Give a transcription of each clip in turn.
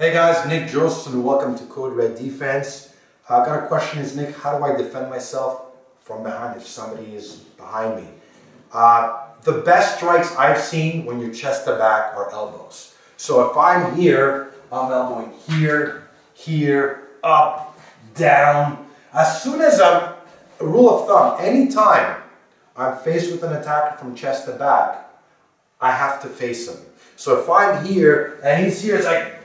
Hey guys, Nick Drossos welcome to Code Red Defense. I uh, got a question is Nick, how do I defend myself from behind if somebody is behind me? Uh, the best strikes I've seen when you're chest to back are elbows. So if I'm here, I'm elbowing here, here, up, down. As soon as I'm, rule of thumb, anytime I'm faced with an attacker from chest to back, I have to face him. So if I'm here and he's here, it's like,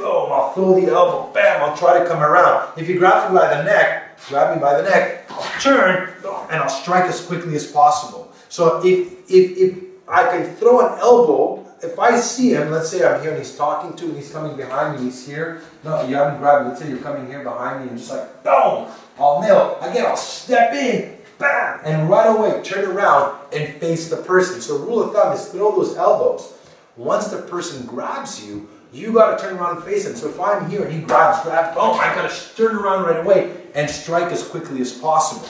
boom, I'll throw the elbow, bam, I'll try to come around. If he grabs me by the neck, grab me by the neck, I'll turn and I'll strike as quickly as possible. So if, if, if I can throw an elbow, if I see him, let's say I'm here and he's talking to me, he's coming behind me, he's here. No, you haven't grabbed me. Let's say you're coming here behind me and just like, boom, I'll nail. Again, I'll step in, bam, and right away turn around and face the person. So rule of thumb is throw those elbows. Once the person grabs you, you got to turn around and face him. So if I'm here and he grabs, grabs, boom, I got to turn around right away and strike as quickly as possible.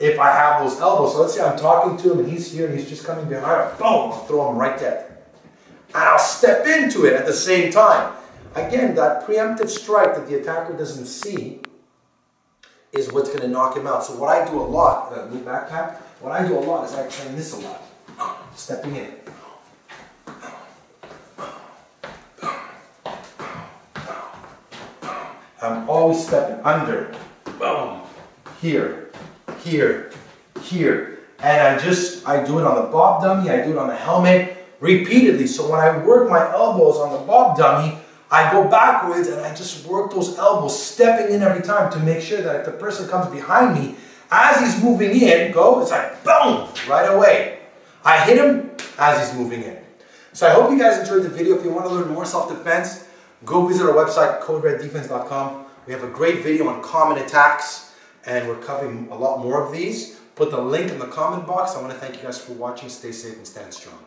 If I have those elbows, so let's say I'm talking to him and he's here and he's just coming behind, boom, I'll throw him right there. And I'll step into it at the same time. Again, that preemptive strike that the attacker doesn't see is what's going to knock him out. So what I do a lot, uh, new backpack, what I do a lot is I train this a lot. Stepping in. I'm always stepping under. Boom. Here, here, here. And I just, I do it on the BOB dummy, I do it on the helmet repeatedly. So when I work my elbows on the BOB dummy, I go backwards and I just work those elbows, stepping in every time to make sure that if the person comes behind me, as he's moving in, go, it's like boom, right away. I hit him as he's moving in. So I hope you guys enjoyed the video. If you want to learn more self-defense, go visit our website, codereddefense.com. We have a great video on common attacks and we're covering a lot more of these. Put the link in the comment box. I want to thank you guys for watching. Stay safe and stand strong.